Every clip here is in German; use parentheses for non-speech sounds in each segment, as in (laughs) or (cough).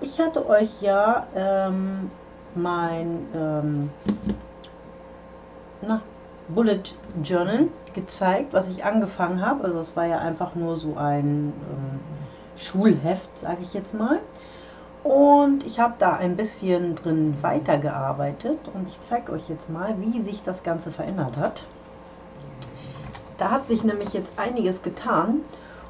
Ich hatte euch ja ähm, mein ähm, na, Bullet Journal gezeigt, was ich angefangen habe. Also es war ja einfach nur so ein ähm, Schulheft, sage ich jetzt mal. Und ich habe da ein bisschen drin weitergearbeitet und ich zeige euch jetzt mal, wie sich das Ganze verändert hat. Da hat sich nämlich jetzt einiges getan.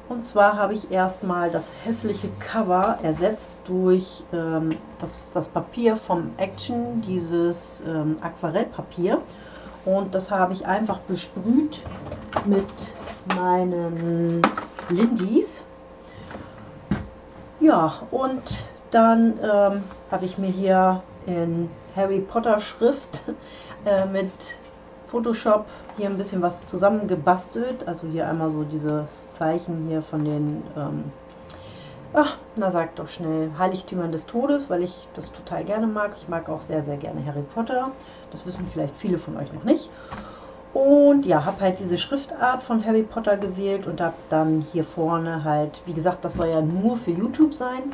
Und zwar habe ich erstmal das hässliche Cover ersetzt durch ähm, das, das Papier vom Action, dieses ähm, Aquarellpapier. Und das habe ich einfach besprüht mit meinen Lindis. Ja, und dann ähm, habe ich mir hier in Harry Potter Schrift (laughs) äh, mit Photoshop hier ein bisschen was zusammengebastelt. Also hier einmal so dieses Zeichen hier von den, ähm, ach, na sagt doch schnell, Heiligtümern des Todes, weil ich das total gerne mag. Ich mag auch sehr, sehr gerne Harry Potter. Das wissen vielleicht viele von euch noch nicht. Und ja, habe halt diese Schriftart von Harry Potter gewählt und habe dann hier vorne halt, wie gesagt, das soll ja nur für YouTube sein.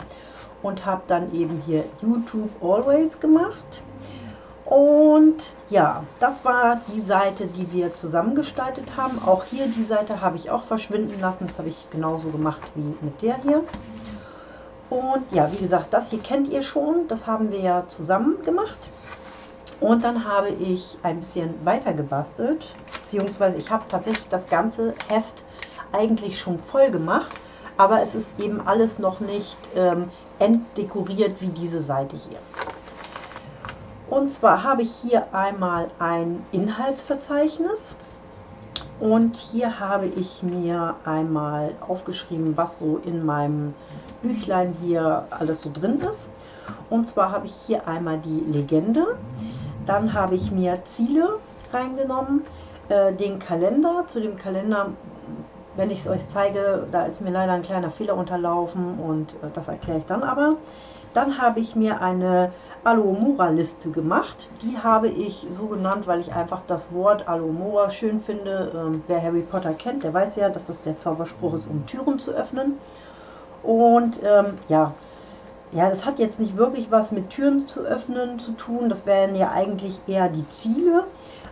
Und habe dann eben hier YouTube Always gemacht. Und ja, das war die Seite, die wir zusammengestaltet haben. Auch hier die Seite habe ich auch verschwinden lassen. Das habe ich genauso gemacht wie mit der hier. Und ja, wie gesagt, das hier kennt ihr schon. Das haben wir ja zusammen gemacht. Und dann habe ich ein bisschen weiter gebastelt. Beziehungsweise ich habe tatsächlich das ganze Heft eigentlich schon voll gemacht. Aber es ist eben alles noch nicht ähm, entdekoriert wie diese Seite hier. Und zwar habe ich hier einmal ein Inhaltsverzeichnis und hier habe ich mir einmal aufgeschrieben, was so in meinem Büchlein hier alles so drin ist. Und zwar habe ich hier einmal die Legende, dann habe ich mir Ziele reingenommen, äh, den Kalender. Zu dem Kalender, wenn ich es euch zeige, da ist mir leider ein kleiner Fehler unterlaufen und äh, das erkläre ich dann aber. Dann habe ich mir eine Alohomora-Liste gemacht. Die habe ich so genannt, weil ich einfach das Wort Alohomora schön finde. Ähm, wer Harry Potter kennt, der weiß ja, dass das der Zauberspruch ist, um Türen zu öffnen. Und ähm, ja, ja, das hat jetzt nicht wirklich was mit Türen zu öffnen zu tun. Das wären ja eigentlich eher die Ziele.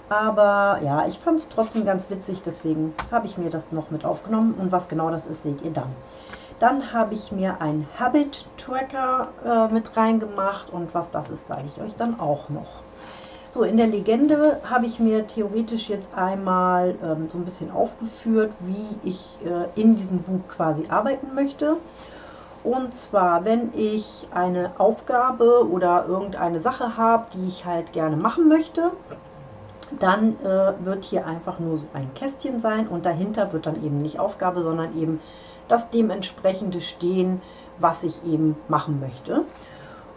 Aber ja, ich fand es trotzdem ganz witzig, deswegen habe ich mir das noch mit aufgenommen. Und was genau das ist, seht ihr dann. Dann habe ich mir einen Habit Tracker äh, mit reingemacht und was das ist, zeige ich euch dann auch noch. So, in der Legende habe ich mir theoretisch jetzt einmal ähm, so ein bisschen aufgeführt, wie ich äh, in diesem Buch quasi arbeiten möchte. Und zwar, wenn ich eine Aufgabe oder irgendeine Sache habe, die ich halt gerne machen möchte, dann äh, wird hier einfach nur so ein Kästchen sein und dahinter wird dann eben nicht Aufgabe, sondern eben das dementsprechende stehen, was ich eben machen möchte.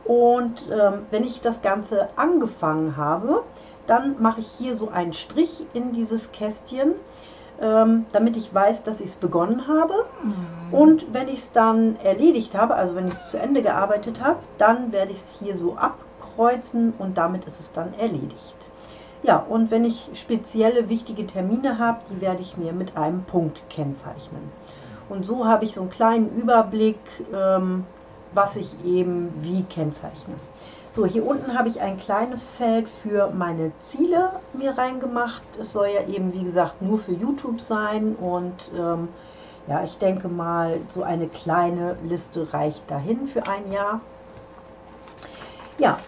Und ähm, wenn ich das Ganze angefangen habe, dann mache ich hier so einen Strich in dieses Kästchen, ähm, damit ich weiß, dass ich es begonnen habe. Mhm. Und wenn ich es dann erledigt habe, also wenn ich es zu Ende gearbeitet habe, dann werde ich es hier so abkreuzen und damit ist es dann erledigt. Ja, und wenn ich spezielle wichtige Termine habe, die werde ich mir mit einem Punkt kennzeichnen. Und so habe ich so einen kleinen Überblick, ähm, was ich eben wie kennzeichne. So, hier unten habe ich ein kleines Feld für meine Ziele mir reingemacht. Es soll ja eben, wie gesagt, nur für YouTube sein und ähm, ja, ich denke mal, so eine kleine Liste reicht dahin für ein Jahr. Ja,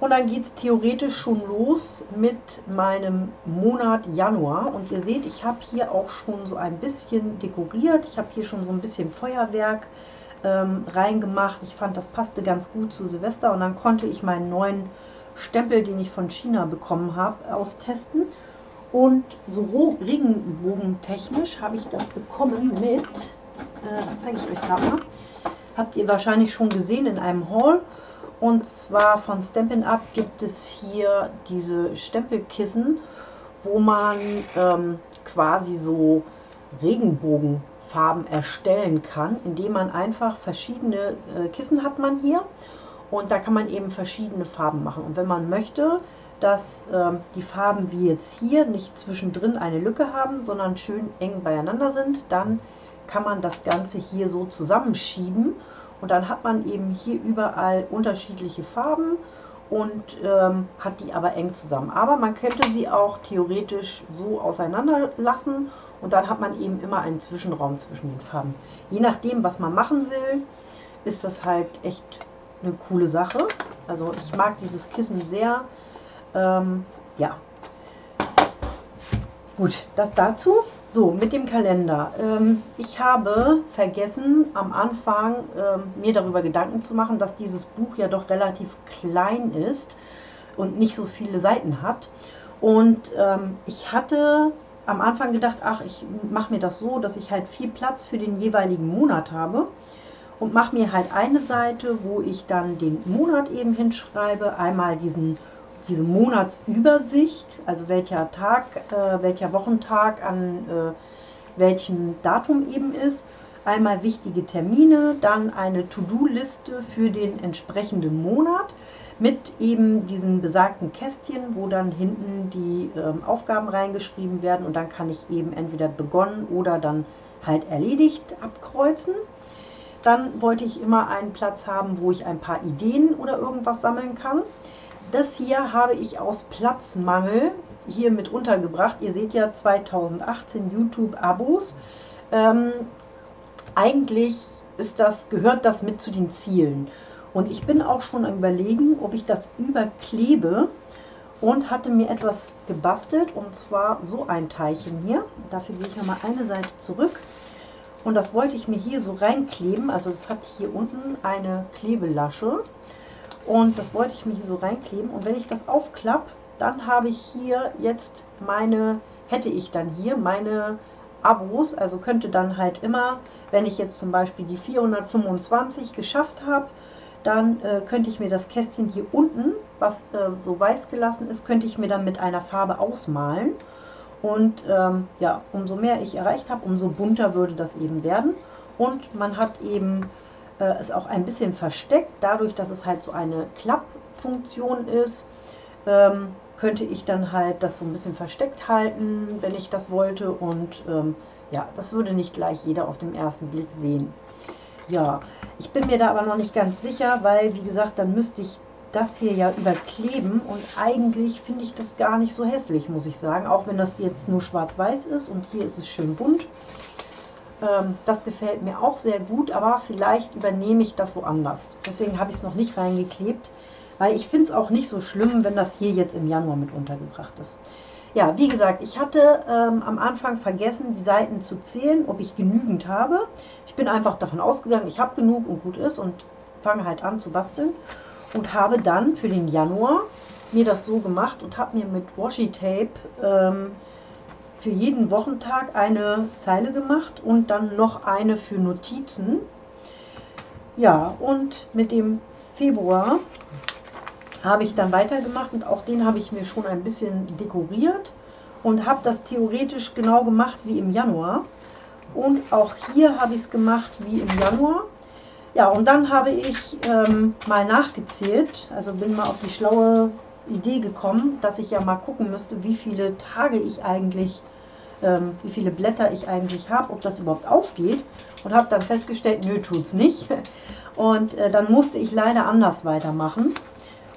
und dann geht es theoretisch schon los mit meinem Monat Januar. Und ihr seht, ich habe hier auch schon so ein bisschen dekoriert. Ich habe hier schon so ein bisschen Feuerwerk ähm, reingemacht. Ich fand, das passte ganz gut zu Silvester. Und dann konnte ich meinen neuen Stempel, den ich von China bekommen habe, austesten. Und so regenbogentechnisch habe ich das bekommen mit, äh, das zeige ich euch gerade mal, habt ihr wahrscheinlich schon gesehen in einem Haul. Und zwar von Stampin' Up gibt es hier diese Stempelkissen, wo man ähm, quasi so Regenbogenfarben erstellen kann, indem man einfach verschiedene äh, Kissen hat man hier und da kann man eben verschiedene Farben machen. Und wenn man möchte, dass ähm, die Farben wie jetzt hier nicht zwischendrin eine Lücke haben, sondern schön eng beieinander sind, dann kann man das Ganze hier so zusammenschieben Und dann hat man eben hier überall unterschiedliche Farben und ähm, hat die aber eng zusammen. Aber man könnte sie auch theoretisch so auseinander lassen und dann hat man eben immer einen Zwischenraum zwischen den Farben. Je nachdem, was man machen will, ist das halt echt eine coole Sache. Also ich mag dieses Kissen sehr. Ähm, ja. Gut, das dazu. So, mit dem Kalender. Ähm, ich habe vergessen, am Anfang ähm, mir darüber Gedanken zu machen, dass dieses Buch ja doch relativ klein ist und nicht so viele Seiten hat. Und ähm, ich hatte am Anfang gedacht, ach, ich mache mir das so, dass ich halt viel Platz für den jeweiligen Monat habe und mache mir halt eine Seite, wo ich dann den Monat eben hinschreibe, einmal diesen diese Monatsübersicht, also welcher Tag, äh, welcher Wochentag an äh, welchem Datum eben ist. Einmal wichtige Termine, dann eine To-Do-Liste für den entsprechenden Monat mit eben diesen besagten Kästchen, wo dann hinten die ähm, Aufgaben reingeschrieben werden und dann kann ich eben entweder begonnen oder dann halt erledigt abkreuzen. Dann wollte ich immer einen Platz haben, wo ich ein paar Ideen oder irgendwas sammeln kann. Das hier habe ich aus Platzmangel hier mit untergebracht. Ihr seht ja 2018 YouTube-Abos. Ähm, eigentlich ist das, gehört das mit zu den Zielen. Und ich bin auch schon am überlegen, ob ich das überklebe und hatte mir etwas gebastelt und zwar so ein Teilchen hier. Dafür gehe ich nochmal eine Seite zurück. Und das wollte ich mir hier so reinkleben. Also das hat hier unten eine Klebelasche. Und das wollte ich mir hier so reinkleben. Und wenn ich das aufklappe, dann habe ich hier jetzt meine, hätte ich dann hier meine Abos. Also könnte dann halt immer, wenn ich jetzt zum Beispiel die 425 geschafft habe, dann äh, könnte ich mir das Kästchen hier unten, was äh, so weiß gelassen ist, könnte ich mir dann mit einer Farbe ausmalen. Und ähm, ja, umso mehr ich erreicht habe, umso bunter würde das eben werden. Und man hat eben äh, ist auch ein bisschen versteckt, dadurch, dass es halt so eine Klappfunktion ist. Ähm, könnte ich dann halt das so ein bisschen versteckt halten, wenn ich das wollte. Und ähm, ja, das würde nicht gleich jeder auf den ersten Blick sehen. Ja, ich bin mir da aber noch nicht ganz sicher, weil, wie gesagt, dann müsste ich das hier ja überkleben und eigentlich finde ich das gar nicht so hässlich, muss ich sagen, auch wenn das jetzt nur schwarz-weiß ist und hier ist es schön bunt. Ähm, das gefällt mir auch sehr gut, aber vielleicht übernehme ich das woanders. Deswegen habe ich es noch nicht reingeklebt, weil ich finde es auch nicht so schlimm, wenn das hier jetzt im Januar mit untergebracht ist. Ja, wie gesagt, ich hatte ähm, am Anfang vergessen, die Seiten zu zählen, ob ich genügend habe. Ich bin einfach davon ausgegangen, ich habe genug und gut ist und fange halt an zu basteln und habe dann für den Januar mir das so gemacht und habe mir mit Washi Tape ähm, für jeden Wochentag eine Zeile gemacht und dann noch eine für Notizen. Ja, und mit dem Februar habe ich dann weitergemacht und auch den habe ich mir schon ein bisschen dekoriert und habe das theoretisch genau gemacht wie im Januar. Und auch hier habe ich es gemacht wie im Januar. Ja, und dann habe ich ähm, mal nachgezählt, also bin mal auf die schlaue Idee gekommen, dass ich ja mal gucken müsste, wie viele Tage ich eigentlich ähm, wie viele Blätter ich eigentlich habe, ob das überhaupt aufgeht. Und habe dann festgestellt, nö, tut es nicht. (laughs) Und äh, dann musste ich leider anders weitermachen.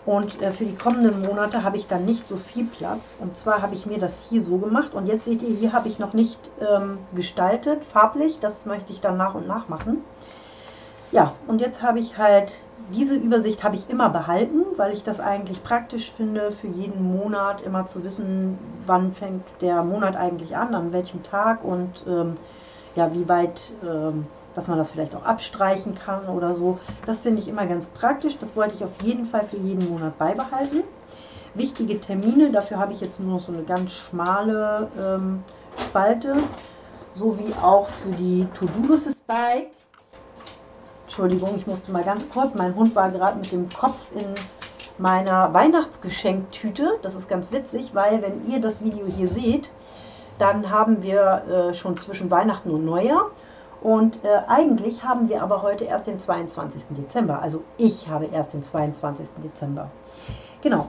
Und äh, für die kommenden Monate habe ich dann nicht so viel Platz. Und zwar habe ich mir das hier so gemacht. Und jetzt seht ihr, hier habe ich noch nicht ähm, gestaltet, farblich. Das möchte ich dann nach und nach machen. Ja, und jetzt habe ich halt diese Übersicht habe ich immer behalten, weil ich das eigentlich praktisch finde, für jeden Monat immer zu wissen, wann fängt der Monat eigentlich an, an welchem Tag und ähm, ja, wie weit, ähm, dass man das vielleicht auch abstreichen kann oder so. Das finde ich immer ganz praktisch. Das wollte ich auf jeden Fall für jeden Monat beibehalten. Wichtige Termine, dafür habe ich jetzt nur noch so eine ganz schmale ähm, Spalte, sowie auch für die To-Do-Liste bei Entschuldigung, ich musste mal ganz kurz, mein Hund war gerade mit dem Kopf in meiner Weihnachtsgeschenktüte. Das ist ganz witzig, weil wenn ihr das Video hier seht, dann haben wir äh, schon zwischen Weihnachten und Neujahr. Und äh, eigentlich haben wir aber heute erst den 22. Dezember. Also ich habe erst den 22. Dezember. Genau.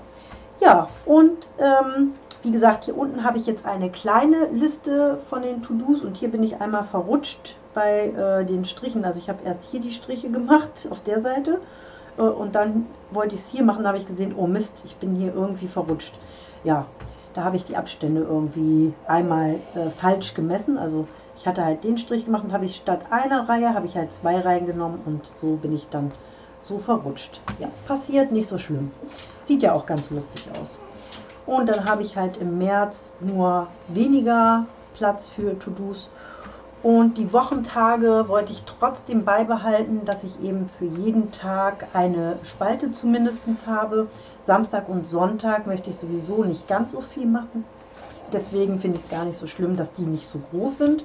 Ja, und ähm, wie gesagt, hier unten habe ich jetzt eine kleine Liste von den To-Dos und hier bin ich einmal verrutscht bei äh, den Strichen. Also ich habe erst hier die Striche gemacht auf der Seite äh, und dann wollte ich es hier machen, da habe ich gesehen, oh Mist, ich bin hier irgendwie verrutscht. Ja, da habe ich die Abstände irgendwie einmal äh, falsch gemessen. Also ich hatte halt den Strich gemacht und habe ich statt einer Reihe, habe ich halt zwei Reihen genommen und so bin ich dann so verrutscht. Ja, passiert, nicht so schlimm. Sieht ja auch ganz lustig aus. Und dann habe ich halt im März nur weniger Platz für To-Dos. Und die Wochentage wollte ich trotzdem beibehalten, dass ich eben für jeden Tag eine Spalte zumindest habe. Samstag und Sonntag möchte ich sowieso nicht ganz so viel machen. Deswegen finde ich es gar nicht so schlimm, dass die nicht so groß sind.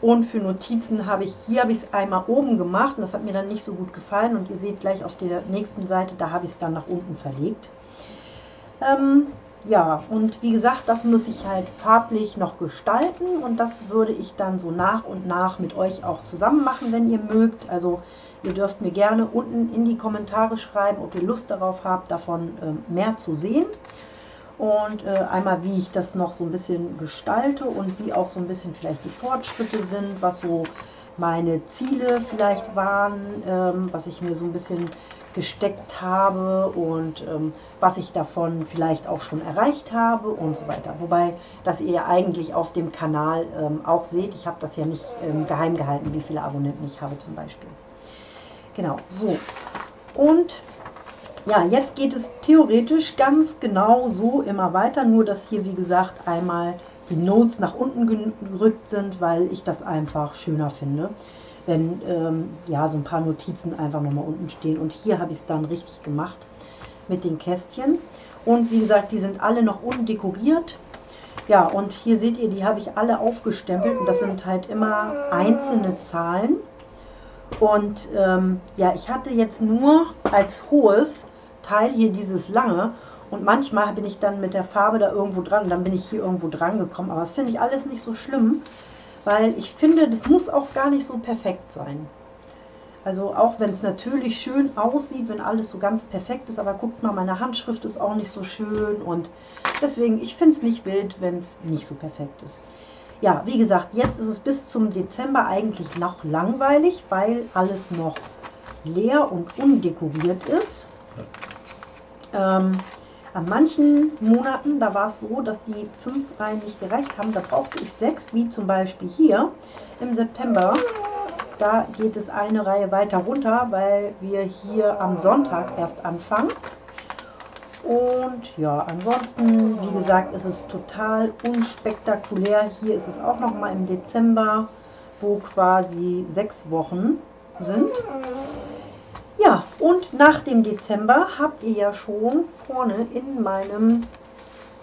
Und für Notizen habe ich, hier habe ich es einmal oben gemacht und das hat mir dann nicht so gut gefallen. Und ihr seht gleich auf der nächsten Seite, da habe ich es dann nach unten verlegt. Ähm, ja, und wie gesagt, das muss ich halt farblich noch gestalten und das würde ich dann so nach und nach mit euch auch zusammen machen, wenn ihr mögt. Also ihr dürft mir gerne unten in die Kommentare schreiben, ob ihr Lust darauf habt, davon äh, mehr zu sehen. Und äh, einmal, wie ich das noch so ein bisschen gestalte und wie auch so ein bisschen vielleicht die Fortschritte sind, was so meine Ziele vielleicht waren, ähm, was ich mir so ein bisschen gesteckt habe und ähm, was ich davon vielleicht auch schon erreicht habe und so weiter. Wobei, dass ihr eigentlich auf dem Kanal ähm, auch seht, ich habe das ja nicht ähm, geheim gehalten, wie viele Abonnenten ich habe zum Beispiel. Genau, so. Und ja, jetzt geht es theoretisch ganz genau so immer weiter, nur dass hier, wie gesagt, einmal die Notes nach unten gerückt sind, weil ich das einfach schöner finde wenn ähm, ja, so ein paar Notizen einfach nochmal unten stehen. Und hier habe ich es dann richtig gemacht mit den Kästchen. Und wie gesagt, die sind alle noch undekoriert. Ja, und hier seht ihr, die habe ich alle aufgestempelt und das sind halt immer einzelne Zahlen. Und ähm, ja, ich hatte jetzt nur als hohes Teil hier dieses lange und manchmal bin ich dann mit der Farbe da irgendwo dran dann bin ich hier irgendwo dran gekommen. Aber das finde ich alles nicht so schlimm, weil ich finde, das muss auch gar nicht so perfekt sein. Also auch wenn es natürlich schön aussieht, wenn alles so ganz perfekt ist, aber guckt mal, meine Handschrift ist auch nicht so schön und deswegen, ich finde es nicht wild, wenn es nicht so perfekt ist. Ja, wie gesagt, jetzt ist es bis zum Dezember eigentlich noch langweilig, weil alles noch leer und undekoriert ist. Ähm, an manchen Monaten, da war es so, dass die fünf Reihen nicht gereicht haben. Da brauchte ich sechs, wie zum Beispiel hier im September. Da geht es eine Reihe weiter runter, weil wir hier am Sonntag erst anfangen. Und ja, ansonsten, wie gesagt, ist es total unspektakulär. Hier ist es auch noch mal im Dezember, wo quasi sechs Wochen sind. Ja, und nach dem Dezember habt ihr ja schon vorne in meinem,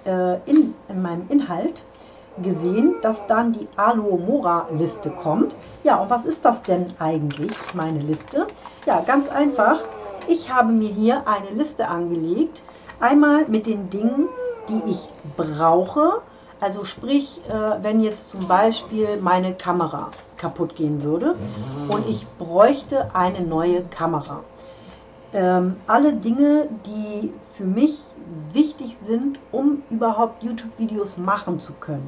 äh, in, in meinem Inhalt gesehen, dass dann die Aloe-Mora-Liste kommt. Ja, und was ist das denn eigentlich, meine Liste? Ja, ganz einfach. Ich habe mir hier eine Liste angelegt. Einmal mit den Dingen, die ich brauche. Also sprich, äh, wenn jetzt zum Beispiel meine Kamera kaputt gehen würde. Und ich bräuchte eine neue Kamera. Ähm, alle Dinge, die für mich wichtig sind, um überhaupt YouTube-Videos machen zu können,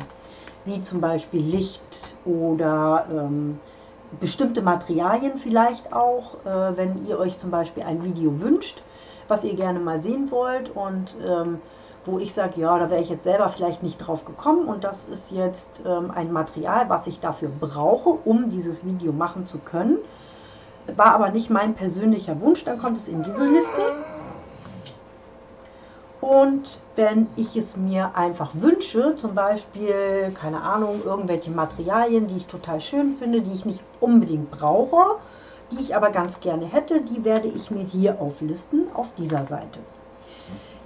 wie zum Beispiel Licht oder ähm, bestimmte Materialien vielleicht auch, äh, wenn ihr euch zum Beispiel ein Video wünscht, was ihr gerne mal sehen wollt. Und ähm, wo ich sage, ja, da wäre ich jetzt selber vielleicht nicht drauf gekommen und das ist jetzt ähm, ein Material, was ich dafür brauche, um dieses Video machen zu können. War aber nicht mein persönlicher Wunsch, dann kommt es in diese Liste. Und wenn ich es mir einfach wünsche, zum Beispiel, keine Ahnung, irgendwelche Materialien, die ich total schön finde, die ich nicht unbedingt brauche, die ich aber ganz gerne hätte, die werde ich mir hier auflisten auf dieser Seite.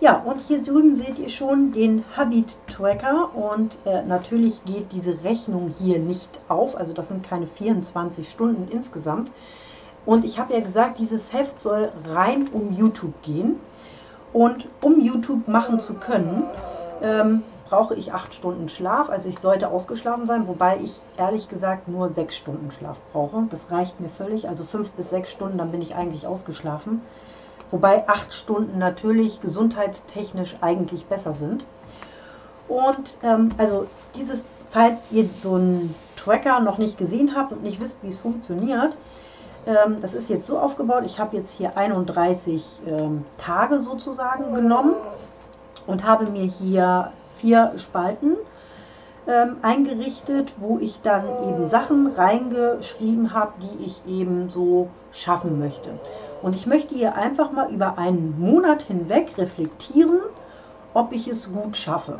Ja, und hier drüben seht ihr schon den Habit Tracker und äh, natürlich geht diese Rechnung hier nicht auf, also das sind keine 24 Stunden insgesamt. Und ich habe ja gesagt, dieses Heft soll rein um YouTube gehen und um YouTube machen zu können, ähm, brauche ich acht Stunden Schlaf. Also ich sollte ausgeschlafen sein, wobei ich ehrlich gesagt nur sechs Stunden Schlaf brauche. Das reicht mir völlig, also fünf bis sechs Stunden, dann bin ich eigentlich ausgeschlafen wobei acht Stunden natürlich gesundheitstechnisch eigentlich besser sind. Und ähm, also dieses, falls ihr so einen Tracker noch nicht gesehen habt und nicht wisst, wie es funktioniert, ähm, das ist jetzt so aufgebaut. Ich habe jetzt hier 31 ähm, Tage sozusagen genommen und habe mir hier vier Spalten ähm, eingerichtet, wo ich dann eben Sachen reingeschrieben habe, die ich eben so schaffen möchte. Und ich möchte hier einfach mal über einen Monat hinweg reflektieren, ob ich es gut schaffe.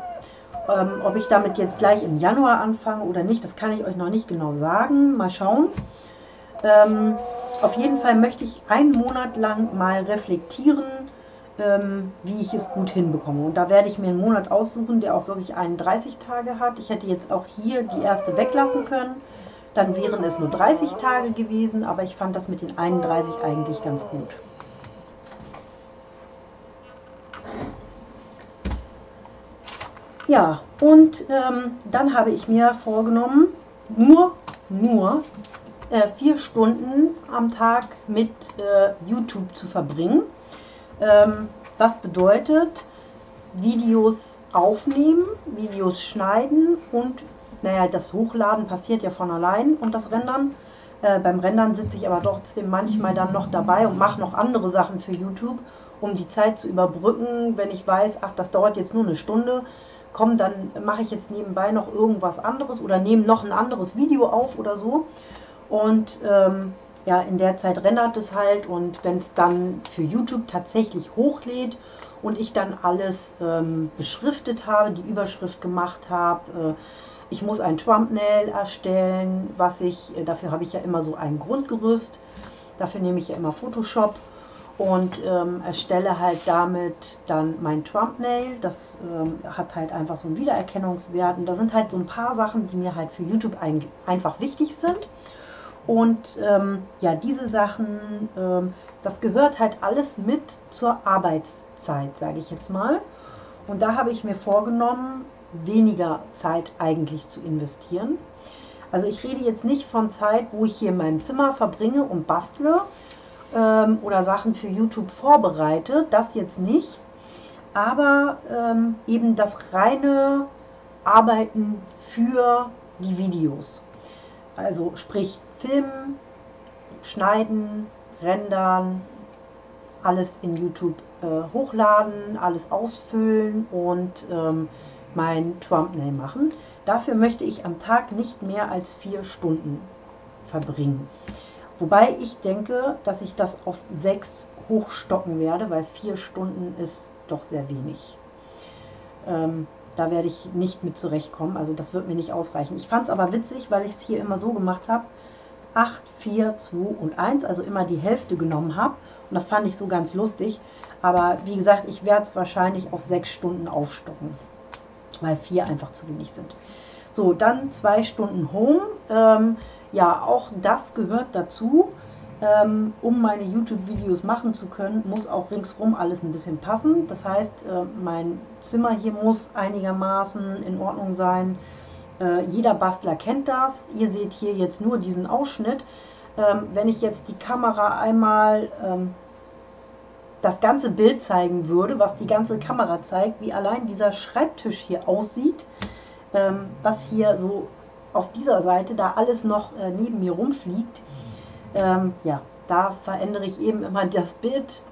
Ähm, ob ich damit jetzt gleich im Januar anfange oder nicht, das kann ich euch noch nicht genau sagen. Mal schauen. Ähm, auf jeden Fall möchte ich einen Monat lang mal reflektieren, ähm, wie ich es gut hinbekomme. Und da werde ich mir einen Monat aussuchen, der auch wirklich 31 Tage hat. Ich hätte jetzt auch hier die erste weglassen können. Dann wären es nur 30 Tage gewesen, aber ich fand das mit den 31 eigentlich ganz gut. Ja, und ähm, dann habe ich mir vorgenommen, nur, nur äh, vier Stunden am Tag mit äh, YouTube zu verbringen. Ähm, das bedeutet, Videos aufnehmen, Videos schneiden und, naja, das Hochladen passiert ja von allein und das Rendern. Äh, beim Rendern sitze ich aber trotzdem manchmal dann noch dabei und mache noch andere Sachen für YouTube, um die Zeit zu überbrücken, wenn ich weiß, ach, das dauert jetzt nur eine Stunde komm, dann mache ich jetzt nebenbei noch irgendwas anderes oder nehme noch ein anderes Video auf oder so. Und ähm, ja, in der Zeit rendert es halt und wenn es dann für YouTube tatsächlich hochlädt und ich dann alles ähm, beschriftet habe, die Überschrift gemacht habe, äh, ich muss ein Thumbnail erstellen, was ich, äh, dafür habe ich ja immer so ein Grundgerüst, dafür nehme ich ja immer Photoshop und ähm, erstelle halt damit dann mein Thumbnail. Das ähm, hat halt einfach so einen Wiedererkennungswert. Und da sind halt so ein paar Sachen, die mir halt für YouTube ein, einfach wichtig sind. Und ähm, ja, diese Sachen, ähm, das gehört halt alles mit zur Arbeitszeit, sage ich jetzt mal. Und da habe ich mir vorgenommen, weniger Zeit eigentlich zu investieren. Also ich rede jetzt nicht von Zeit, wo ich hier in meinem Zimmer verbringe und bastle, ähm, oder Sachen für YouTube vorbereite, das jetzt nicht, aber ähm, eben das reine Arbeiten für die Videos. Also sprich Filmen, Schneiden, Rendern, alles in YouTube äh, hochladen, alles ausfüllen und ähm, mein Thumbnail machen. Dafür möchte ich am Tag nicht mehr als vier Stunden verbringen. Wobei ich denke, dass ich das auf sechs hochstocken werde, weil vier Stunden ist doch sehr wenig. Ähm, da werde ich nicht mit zurechtkommen, also das wird mir nicht ausreichen. Ich fand es aber witzig, weil ich es hier immer so gemacht habe, 8, 4, 2 und 1, also immer die Hälfte genommen habe. Und das fand ich so ganz lustig. Aber wie gesagt, ich werde es wahrscheinlich auf sechs Stunden aufstocken, weil vier einfach zu wenig sind. So, dann zwei Stunden Home. Ähm, ja, auch das gehört dazu. Ähm, um meine YouTube-Videos machen zu können, muss auch ringsrum alles ein bisschen passen. Das heißt, äh, mein Zimmer hier muss einigermaßen in Ordnung sein. Äh, jeder Bastler kennt das. Ihr seht hier jetzt nur diesen Ausschnitt. Ähm, wenn ich jetzt die Kamera einmal ähm, das ganze Bild zeigen würde, was die ganze Kamera zeigt, wie allein dieser Schreibtisch hier aussieht, ähm, was hier so auf dieser Seite, da alles noch äh, neben mir rumfliegt, ähm, ja, da verändere ich eben immer (laughs) das Bild,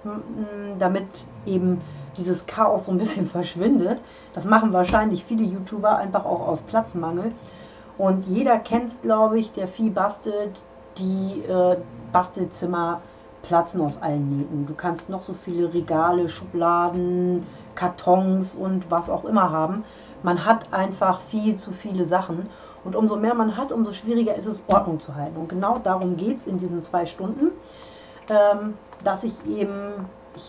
damit eben dieses Chaos so ein bisschen (laughs) verschwindet. Das machen wahrscheinlich viele YouTuber einfach auch aus Platzmangel. Und jeder kennt glaube ich, der viel bastelt, die äh, Bastelzimmer platzen aus allen Nähten. Du kannst noch so viele Regale, Schubladen, Kartons und was auch immer haben. Man hat einfach viel zu viele Sachen. Und umso mehr man hat, umso schwieriger ist es, Ordnung zu halten. Und genau darum geht es in diesen zwei Stunden, ähm, dass ich eben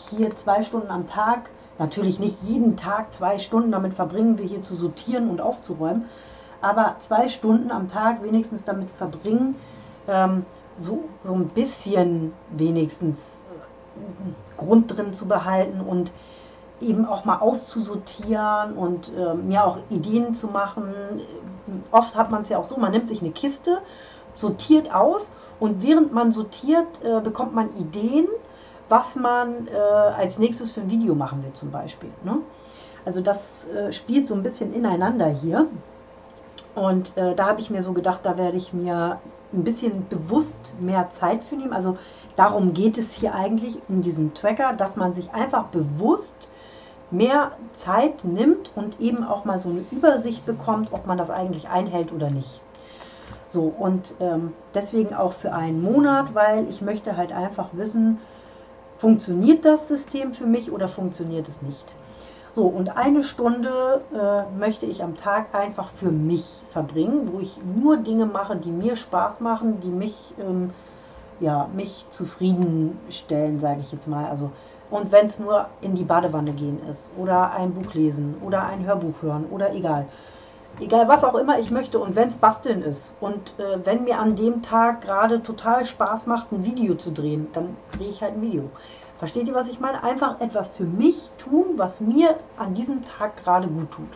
hier zwei Stunden am Tag, natürlich nicht jeden Tag zwei Stunden damit verbringen wir hier zu sortieren und aufzuräumen, aber zwei Stunden am Tag wenigstens damit verbringen, ähm, so, so ein bisschen wenigstens Grund drin zu behalten und eben auch mal auszusortieren und äh, mir auch Ideen zu machen. Oft hat man es ja auch so, man nimmt sich eine Kiste, sortiert aus und während man sortiert, äh, bekommt man Ideen, was man äh, als nächstes für ein Video machen will zum Beispiel. Ne? Also das äh, spielt so ein bisschen ineinander hier. Und äh, da habe ich mir so gedacht, da werde ich mir ein bisschen bewusst mehr Zeit für nehmen. Also darum geht es hier eigentlich in diesem Tracker, dass man sich einfach bewusst mehr Zeit nimmt und eben auch mal so eine Übersicht bekommt, ob man das eigentlich einhält oder nicht. So, und ähm, deswegen auch für einen Monat, weil ich möchte halt einfach wissen, funktioniert das System für mich oder funktioniert es nicht. So, und eine Stunde äh, möchte ich am Tag einfach für mich verbringen, wo ich nur Dinge mache, die mir Spaß machen, die mich, ähm, ja, mich zufriedenstellen, sage ich jetzt mal. Also, und wenn es nur in die Badewanne gehen ist oder ein Buch lesen oder ein Hörbuch hören oder egal egal was auch immer ich möchte und wenn es basteln ist und äh, wenn mir an dem Tag gerade total Spaß macht, ein Video zu drehen, dann drehe ich halt ein Video. Versteht ihr, was ich meine? Einfach etwas für mich tun, was mir an diesem Tag gerade gut tut.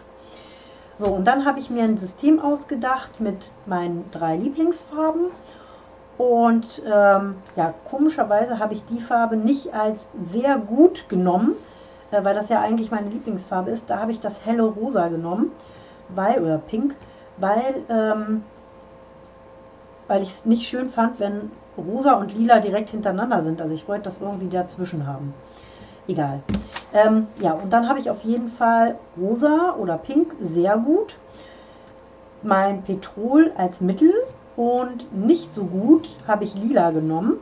So, und dann habe ich mir ein System ausgedacht mit meinen drei Lieblingsfarben. Und ähm, ja, komischerweise habe ich die Farbe nicht als sehr gut genommen, äh, weil das ja eigentlich meine Lieblingsfarbe ist. Da habe ich das helle Rosa genommen weil, oder pink, weil, ähm, weil ich es nicht schön fand, wenn rosa und lila direkt hintereinander sind. Also ich wollte das irgendwie dazwischen haben. Egal. Ähm, ja, und dann habe ich auf jeden Fall rosa oder pink, sehr gut. Mein Petrol als Mittel und nicht so gut habe ich lila genommen.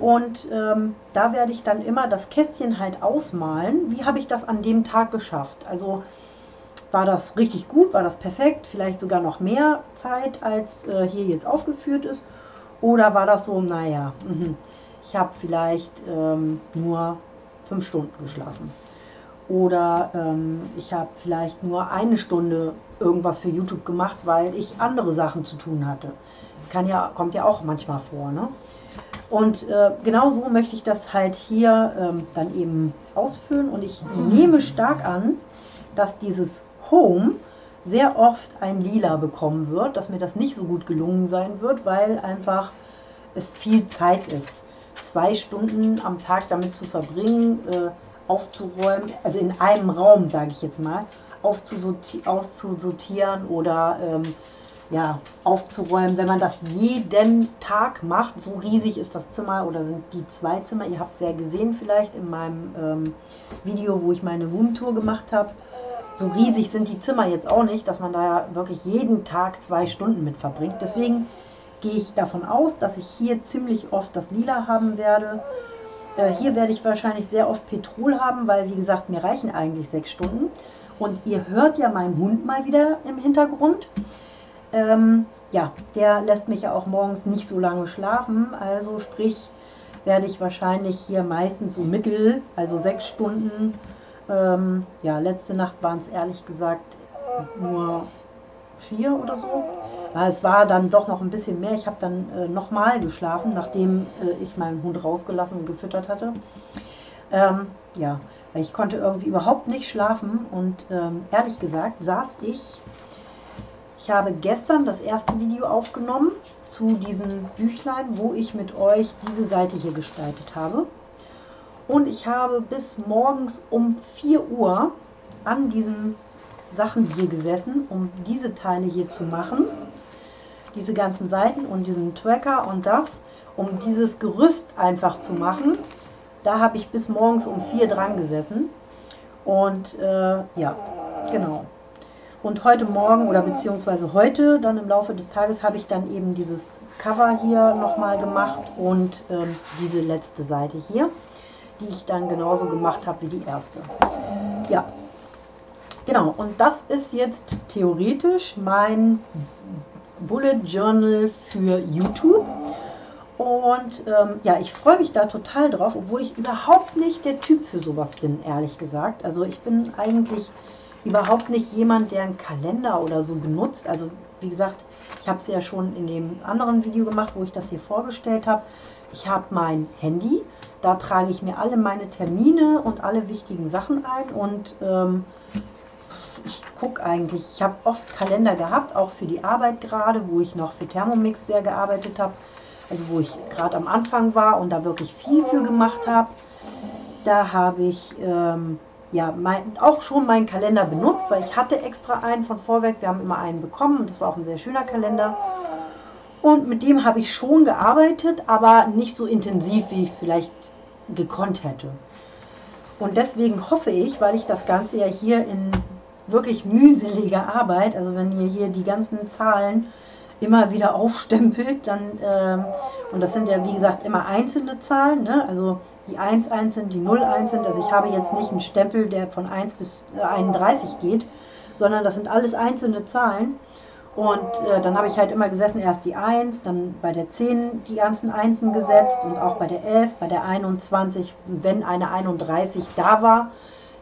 Und ähm, da werde ich dann immer das Kästchen halt ausmalen. Wie habe ich das an dem Tag geschafft? Also war das richtig gut, war das perfekt, vielleicht sogar noch mehr Zeit, als äh, hier jetzt aufgeführt ist? Oder war das so, naja, mh, ich habe vielleicht ähm, nur fünf Stunden geschlafen? Oder ähm, ich habe vielleicht nur eine Stunde irgendwas für YouTube gemacht, weil ich andere Sachen zu tun hatte. Das kann ja, kommt ja auch manchmal vor. Ne? Und äh, genau so möchte ich das halt hier ähm, dann eben ausfüllen. Und ich nehme stark an, dass dieses Home sehr oft ein Lila bekommen wird, dass mir das nicht so gut gelungen sein wird, weil einfach es viel Zeit ist. Zwei Stunden am Tag damit zu verbringen, äh, aufzuräumen, also in einem Raum, sage ich jetzt mal, auszusortieren oder ähm, ja, aufzuräumen. Wenn man das jeden Tag macht, so riesig ist das Zimmer oder sind die zwei Zimmer. Ihr habt es ja gesehen vielleicht in meinem ähm, Video, wo ich meine Roomtour gemacht habe so riesig sind die Zimmer jetzt auch nicht, dass man da wirklich jeden Tag zwei Stunden mit verbringt. Deswegen gehe ich davon aus, dass ich hier ziemlich oft das Lila haben werde. Äh, hier werde ich wahrscheinlich sehr oft Petrol haben, weil wie gesagt, mir reichen eigentlich sechs Stunden. Und ihr hört ja meinen Hund mal wieder im Hintergrund. Ähm, ja, der lässt mich ja auch morgens nicht so lange schlafen. Also sprich, werde ich wahrscheinlich hier meistens so mittel, also sechs Stunden ähm, ja, letzte Nacht waren es ehrlich gesagt nur vier oder so. Es war dann doch noch ein bisschen mehr. Ich habe dann äh, nochmal geschlafen, nachdem äh, ich meinen Hund rausgelassen und gefüttert hatte. Ähm, ja, ich konnte irgendwie überhaupt nicht schlafen und ähm, ehrlich gesagt saß ich. Ich habe gestern das erste Video aufgenommen zu diesem Büchlein, wo ich mit euch diese Seite hier gestaltet habe. Und ich habe bis morgens um 4 Uhr an diesen Sachen hier gesessen, um diese Teile hier zu machen. Diese ganzen Seiten und diesen Tracker und das, um dieses Gerüst einfach zu machen. Da habe ich bis morgens um 4 dran gesessen. Und äh, ja, genau. Und heute Morgen oder beziehungsweise heute, dann im Laufe des Tages, habe ich dann eben dieses Cover hier nochmal gemacht und ähm, diese letzte Seite hier die ich dann genauso gemacht habe wie die erste. Ja, genau. Und das ist jetzt theoretisch mein Bullet Journal für YouTube. Und ähm, ja, ich freue mich da total drauf, obwohl ich überhaupt nicht der Typ für sowas bin, ehrlich gesagt. Also ich bin eigentlich überhaupt nicht jemand, der einen Kalender oder so benutzt. Also wie gesagt, ich habe es ja schon in dem anderen Video gemacht, wo ich das hier vorgestellt habe. Ich habe mein Handy, da trage ich mir alle meine Termine und alle wichtigen Sachen ein und ähm, ich gucke eigentlich, ich habe oft Kalender gehabt, auch für die Arbeit gerade, wo ich noch für Thermomix sehr gearbeitet habe, also wo ich gerade am Anfang war und da wirklich viel für gemacht habe. Da habe ich ähm, ja, mein, auch schon meinen Kalender benutzt, weil ich hatte extra einen von Vorwerk. Wir haben immer einen bekommen und das war auch ein sehr schöner Kalender. Und mit dem habe ich schon gearbeitet, aber nicht so intensiv, wie ich es vielleicht gekonnt hätte. Und deswegen hoffe ich, weil ich das Ganze ja hier in wirklich mühseliger Arbeit, also wenn ihr hier die ganzen Zahlen immer wieder aufstempelt, dann, ähm, und das sind ja wie gesagt immer einzelne Zahlen, ne? also die 1 einzeln, die 0 einzeln, also ich habe jetzt nicht einen Stempel, der von 1 bis 31 geht, sondern das sind alles einzelne Zahlen. Und äh, dann habe ich halt immer gesessen, erst die 1, dann bei der 10 die ganzen Einsen gesetzt und auch bei der 11, bei der 21, wenn eine 31 da war,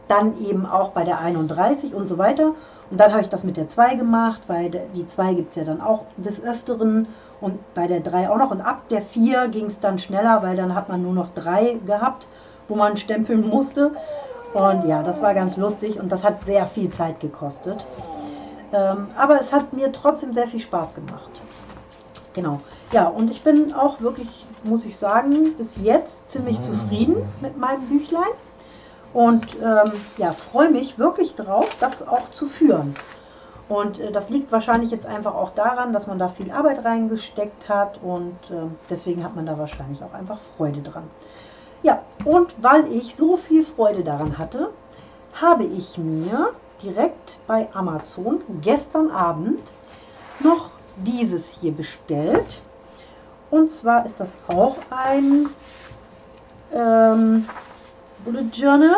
dann eben auch bei der 31 und so weiter. Und dann habe ich das mit der 2 gemacht, weil die 2 gibt es ja dann auch des Öfteren und bei der 3 auch noch. Und ab der 4 ging es dann schneller, weil dann hat man nur noch 3 gehabt, wo man stempeln musste. Und ja, das war ganz lustig und das hat sehr viel Zeit gekostet. Ähm, aber es hat mir trotzdem sehr viel Spaß gemacht. Genau. Ja, und ich bin auch wirklich, muss ich sagen, bis jetzt ziemlich zufrieden mit meinem Büchlein. Und ähm, ja, freue mich wirklich drauf, das auch zu führen. Und äh, das liegt wahrscheinlich jetzt einfach auch daran, dass man da viel Arbeit reingesteckt hat und äh, deswegen hat man da wahrscheinlich auch einfach Freude dran. Ja, und weil ich so viel Freude daran hatte, habe ich mir direkt bei Amazon gestern Abend noch dieses hier bestellt. Und zwar ist das auch ein ähm, Bullet Journal.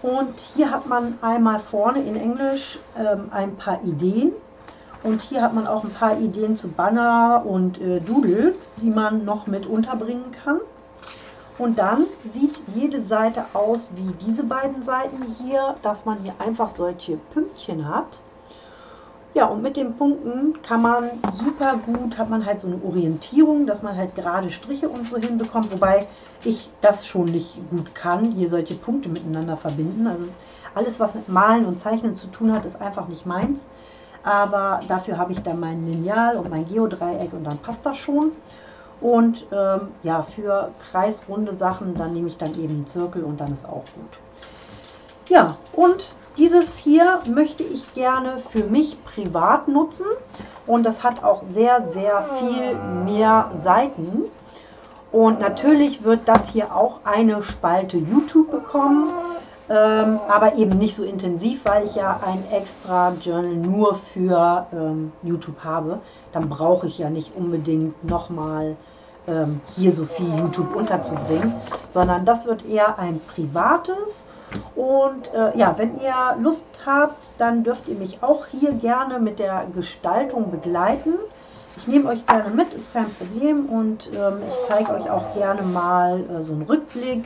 Und hier hat man einmal vorne in Englisch ähm, ein paar Ideen. Und hier hat man auch ein paar Ideen zu Banner und äh, Doodles, die man noch mit unterbringen kann. Und dann sieht jede Seite aus wie diese beiden Seiten hier, dass man hier einfach solche Pünktchen hat. Ja, und mit den Punkten kann man super gut, hat man halt so eine Orientierung, dass man halt gerade Striche und so hinbekommt, wobei ich das schon nicht gut kann, hier solche Punkte miteinander verbinden. Also alles, was mit Malen und Zeichnen zu tun hat, ist einfach nicht meins. Aber dafür habe ich dann mein Lineal und mein Geodreieck und dann passt das schon. Und ähm, ja, für kreisrunde Sachen, dann nehme ich dann eben einen Zirkel und dann ist auch gut. Ja, und dieses hier möchte ich gerne für mich privat nutzen. Und das hat auch sehr, sehr viel mehr Seiten. Und natürlich wird das hier auch eine Spalte YouTube bekommen, ähm, aber eben nicht so intensiv, weil ich ja ein extra Journal nur für ähm, YouTube habe. Dann brauche ich ja nicht unbedingt nochmal ähm, hier so viel YouTube unterzubringen, sondern das wird eher ein privates. Und äh, ja, wenn ihr Lust habt, dann dürft ihr mich auch hier gerne mit der Gestaltung begleiten. Ich nehme euch gerne mit, ist kein Problem. Und ähm, ich zeige euch auch gerne mal äh, so einen Rückblick,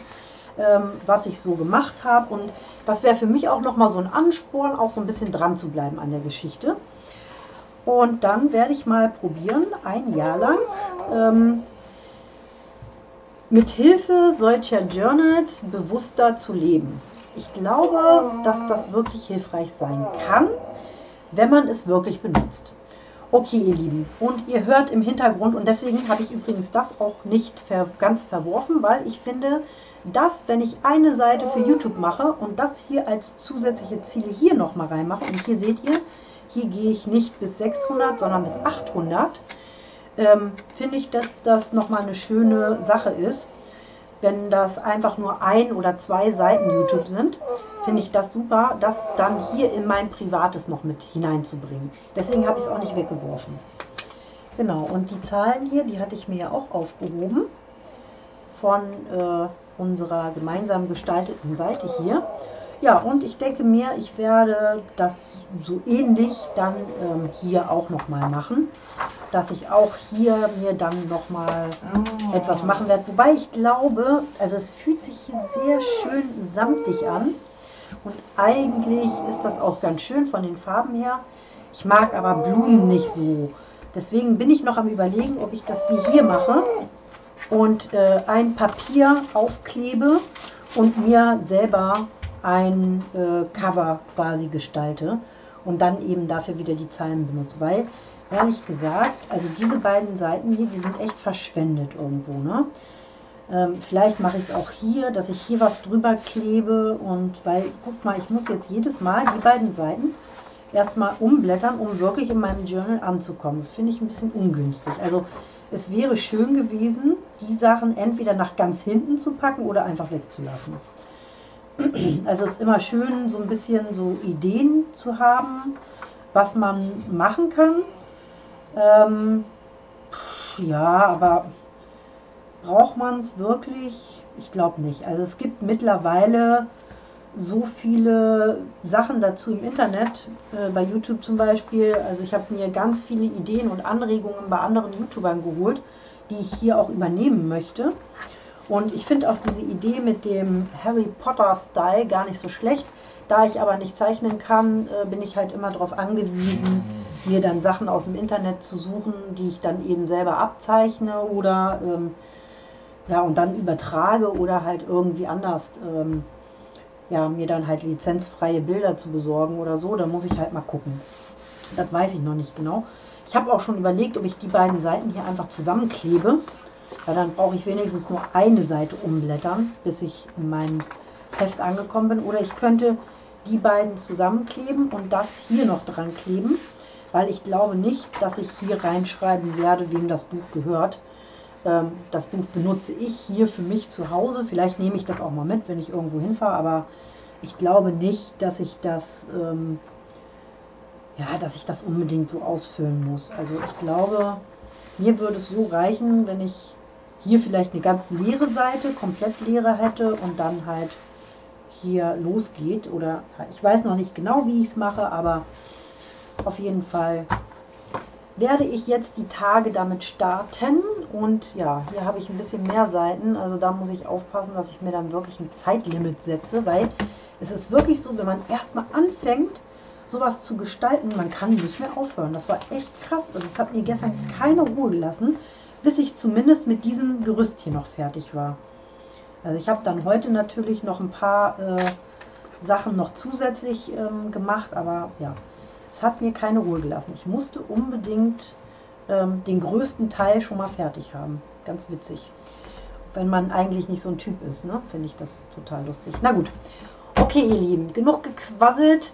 ähm, was ich so gemacht habe. Und das wäre für mich auch nochmal so ein Ansporn, auch so ein bisschen dran zu bleiben an der Geschichte. Und dann werde ich mal probieren, ein Jahr lang ähm, mit Hilfe solcher Journals bewusster zu leben. Ich glaube, dass das wirklich hilfreich sein kann, wenn man es wirklich benutzt. Okay, ihr Lieben, und ihr hört im Hintergrund, und deswegen habe ich übrigens das auch nicht ver ganz verworfen, weil ich finde, dass, wenn ich eine Seite für YouTube mache und das hier als zusätzliche Ziele hier nochmal reinmache, und hier seht ihr, hier gehe ich nicht bis 600, sondern bis 800, ähm, finde ich, dass das nochmal eine schöne Sache ist. Wenn das einfach nur ein oder zwei Seiten YouTube sind, finde ich das super, das dann hier in mein Privates noch mit hineinzubringen. Deswegen habe ich es auch nicht weggeworfen. Genau, und die Zahlen hier, die hatte ich mir ja auch aufgehoben von äh, unserer gemeinsam gestalteten Seite hier. Ja, und ich denke mir, ich werde das so ähnlich dann ähm, hier auch nochmal machen, dass ich auch hier mir dann nochmal oh. etwas machen werde. Wobei ich glaube, also es fühlt sich hier sehr schön samtig an und eigentlich ist das auch ganz schön von den Farben her. Ich mag aber Blumen nicht so. Deswegen bin ich noch am überlegen, ob ich das wie hier mache und äh, ein Papier aufklebe und mir selber ein äh, Cover quasi gestalte und dann eben dafür wieder die Zeilen benutze. Weil, ehrlich gesagt, also diese beiden Seiten hier, die sind echt verschwendet irgendwo. Ne? Ähm, vielleicht mache ich es auch hier, dass ich hier was drüber klebe und weil, guck mal, ich muss jetzt jedes Mal die beiden Seiten erstmal umblättern, um wirklich in meinem Journal anzukommen. Das finde ich ein bisschen ungünstig. Also es wäre schön gewesen, die Sachen entweder nach ganz hinten zu packen oder einfach wegzulassen. Also es ist immer schön, so ein bisschen so Ideen zu haben, was man machen kann. Ähm, ja, aber braucht man es wirklich? Ich glaube nicht. Also es gibt mittlerweile so viele Sachen dazu im Internet, äh, bei YouTube zum Beispiel. Also ich habe mir ganz viele Ideen und Anregungen bei anderen YouTubern geholt, die ich hier auch übernehmen möchte. Und ich finde auch diese Idee mit dem Harry Potter-Style gar nicht so schlecht. Da ich aber nicht zeichnen kann, äh, bin ich halt immer darauf angewiesen, mir dann Sachen aus dem Internet zu suchen, die ich dann eben selber abzeichne oder ähm, ja und dann übertrage oder halt irgendwie anders ähm, ja, mir dann halt lizenzfreie Bilder zu besorgen oder so. Da muss ich halt mal gucken. Das weiß ich noch nicht genau. Ich habe auch schon überlegt, ob ich die beiden Seiten hier einfach zusammenklebe. Weil dann brauche ich wenigstens nur eine Seite umblättern, bis ich in meinem Heft angekommen bin. Oder ich könnte die beiden zusammenkleben und das hier noch dran kleben, weil ich glaube nicht, dass ich hier reinschreiben werde, wem das Buch gehört. Ähm, das Buch benutze ich hier für mich zu Hause. Vielleicht nehme ich das auch mal mit, wenn ich irgendwo hinfahre, aber ich glaube nicht, dass ich das, ähm, ja, dass ich das unbedingt so ausfüllen muss. Also ich glaube, mir würde es so reichen, wenn ich hier vielleicht eine ganz leere Seite, komplett leere hätte und dann halt hier losgeht. Oder ich weiß noch nicht genau, wie ich es mache, aber auf jeden Fall werde ich jetzt die Tage damit starten. Und ja, hier habe ich ein bisschen mehr Seiten. Also da muss ich aufpassen, dass ich mir dann wirklich ein Zeitlimit setze, weil es ist wirklich so, wenn man erstmal anfängt, sowas zu gestalten, man kann nicht mehr aufhören. Das war echt krass. Also es hat mir gestern keine Ruhe gelassen, bis ich zumindest mit diesem Gerüst hier noch fertig war. Also ich habe dann heute natürlich noch ein paar äh, Sachen noch zusätzlich ähm, gemacht, aber ja, es hat mir keine Ruhe gelassen. Ich musste unbedingt ähm, den größten Teil schon mal fertig haben. Ganz witzig. Wenn man eigentlich nicht so ein Typ ist, ne? finde ich das total lustig. Na gut, okay ihr Lieben, genug gequasselt.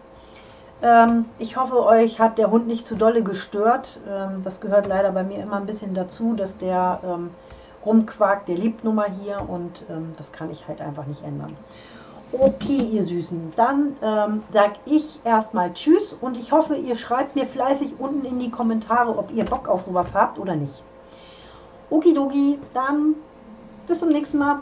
Ähm, ich hoffe, euch hat der Hund nicht zu dolle gestört. Ähm, das gehört leider bei mir immer ein bisschen dazu, dass der ähm, rumquakt. Der liebt nun mal hier und ähm, das kann ich halt einfach nicht ändern. Okay, ihr Süßen, dann ähm, sage ich erstmal Tschüss und ich hoffe, ihr schreibt mir fleißig unten in die Kommentare, ob ihr Bock auf sowas habt oder nicht. Okidoki, dann bis zum nächsten Mal.